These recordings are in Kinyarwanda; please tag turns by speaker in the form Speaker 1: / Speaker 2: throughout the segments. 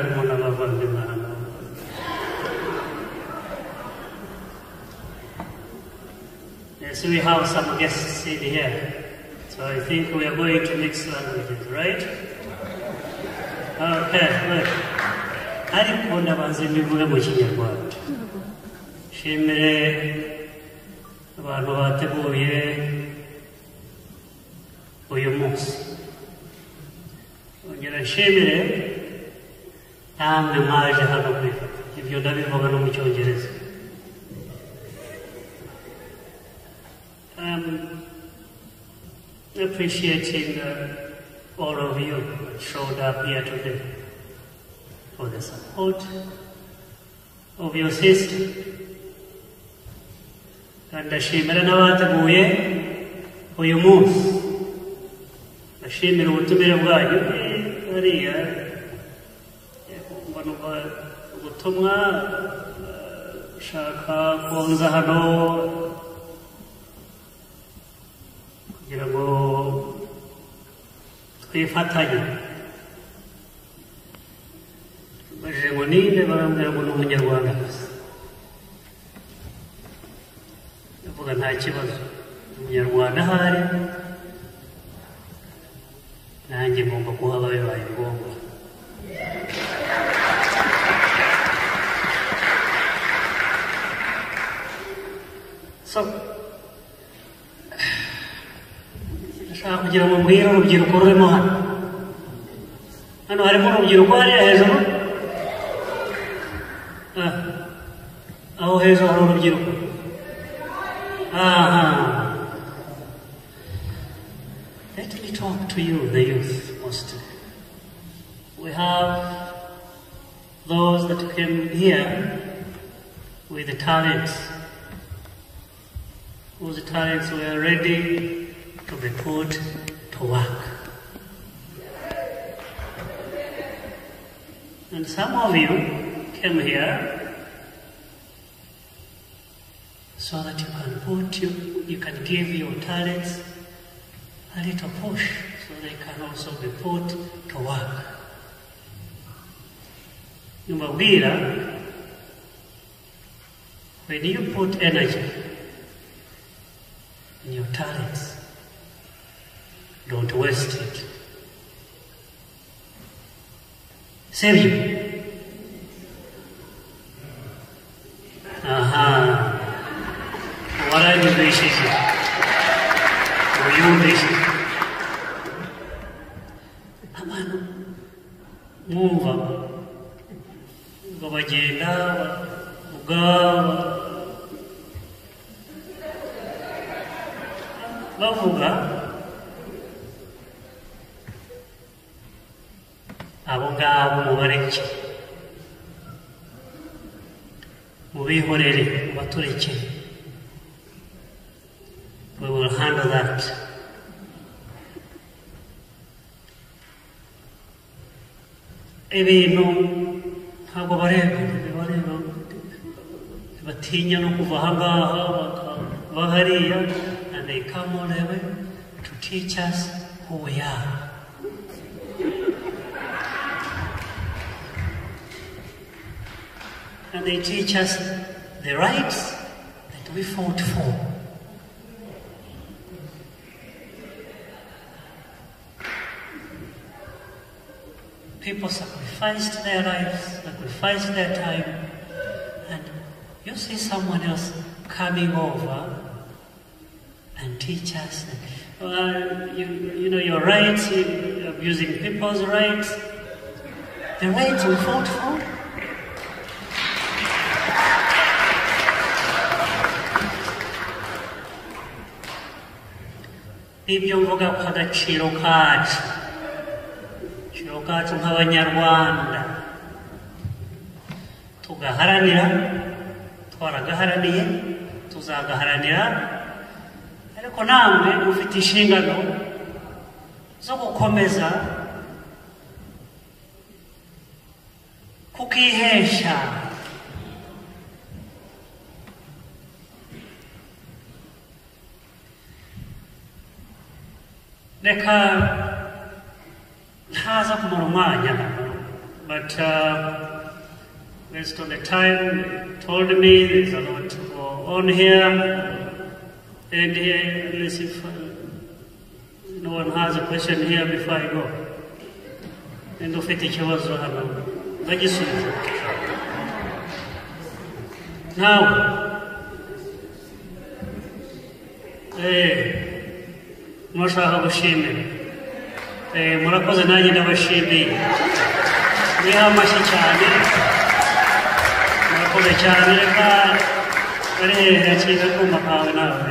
Speaker 1: harimo n'abavandimwe hano Yes, we have some guests in here. So I think we are going to mix languages, right? Okay, good. ಕಾರ್ಯವನ್ನು ಬಾಂಸಿಗೆ ಬೋಷಿಗೆ ಶಿಮರೆ ವಾಗವಾತೆ ಬೋಯೆ ಬೋಯೆ ಮೋಸ್ ونگره شیمره تام نماز هر بکنه که بیو دمی بگنو میچه ونگرز I'm appreciating all of you that showed up here today. For the support of your sister. ndashimira n'abateguye uyu munsi ndashimira ubutumire bwanyu hariya mbona ubu- ubutumwa eh, ushaka kunza hano kugira ngo twifatanye bajije ngo ninde barambwira ngo ni umunyarwanda gusa ndavuga nta kibazo umunyarwanda ahari nanjye ngomba kuhaba bibaye ngombwa so ndashaka kugira ngo mbwire urubyiruko rurimo hano hano harimo urubyiruko hariya hejuru aho hejuru hari urubyiruko aha let me talk to you the youth mostly we have those that came here with the talents whose talents were ready to be put to work. And some of you came here so that you can put you, you can give your talents a little push so they can also be put to work. Numabwira, when you put energy in your talents, don't waste it. Save you. Uyumvishije abantu mwumva ngo bagenda ubwabo bavuga abo ngabo mubareke mubihorere mubaturekere we will handle that. Ibintu ntabwo batinya no kuva aha ngaha bakava hariya and they come the way to teach us who we are. And they teach us the rights that we fought for People sacrificed their lives, sacrificed their time, and you see someone else coming over and teach us, uh, you, you know, your rights, abusing people's rights, the rights we fought for. ibyo mvuga ko agaciro kacu kacu nk'abanyarwanda tugaharanira twaragaharaniye tuzagaharanira ariko namwe mufite inshingano zo gukomeza kukihesha. Reka kumara umwanya but uh, based on the time. Told me there's a lot to go on here. And uh, unless if uh, no one has a question here before I go. And ufite ikibazo hano bagisubiza nawe eh mushaka gushimira eh murakoze nanjye ndabashimiye mwiha amashyi cyane murakoze cyane reka ari hehe kiza kumva kawe nawe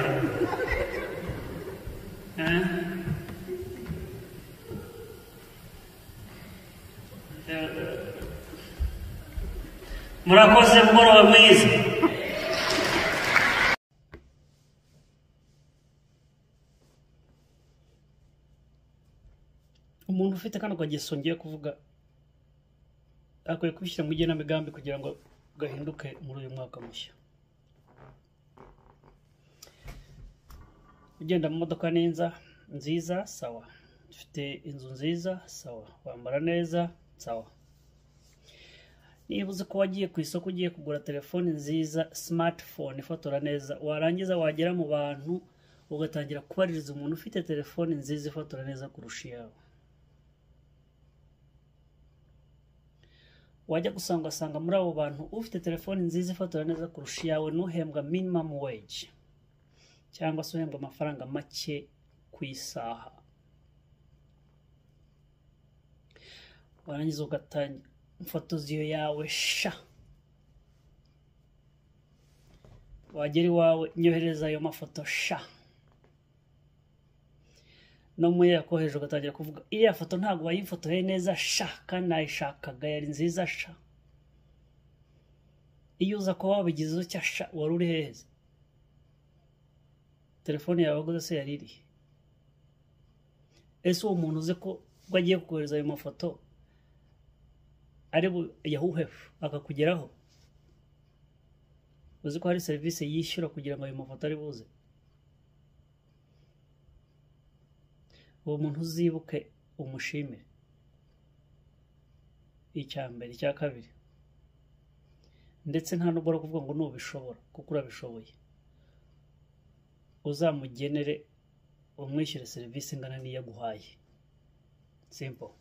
Speaker 1: murakoze mugoroba mwiza umuntu ufite kano kageso ngiye kuvuga. Akwiye kubishyira mu igenamigambi kugira ngo gahinduke muri uyu mwaka mushya. Ugenda mu modoka neza nziza sawa. Ufite inzu nziza sawa. Wambara neza sawa. Niba uzi ko wagiye ku isoko ugiye kugura telefoni nziza smartphone ifotora neza warangiza wagera mu bantu ugatangira kubaririza umuntu ufite telefoni nziza ifotora neza kurusha iyawe wajya gusanga ugasanga muri abo bantu ufite telefoni nziza ifotora neza kurusha iyawe n'uhembwa minimum wage cyangwa se uhembwa amafaranga make ku isaha. Warangiza ugatangira mfotozi iyo yawe sha. Wagera iwawe nyohereza ayo mafoto sha. No muri yakoheje ugatangira kuvuga iriya foto ntabwo wayimfotoye neza sha kandi nayishakaga yari nziza sha. Iyo uza kuba wabigize utya sha wari uri heza telefone yawe waguze se yari irihe? Ese uwo muntu uzi ko ubwo agiye kukohereza ayo mafoto ari yahuhefu akakugeraho? Uzi ko hari serivisi yishyura kugira ngo ayo mafoto ari buze? Uwo muntu uzibuke umushimire. Icya mbere icya kabiri. Ndetse nta nubwo kuvuga ngo nubishobora kuko urabishoboye. Uzamugenere umwishyure serivisi ingana n'iyo aguhaye. Simple.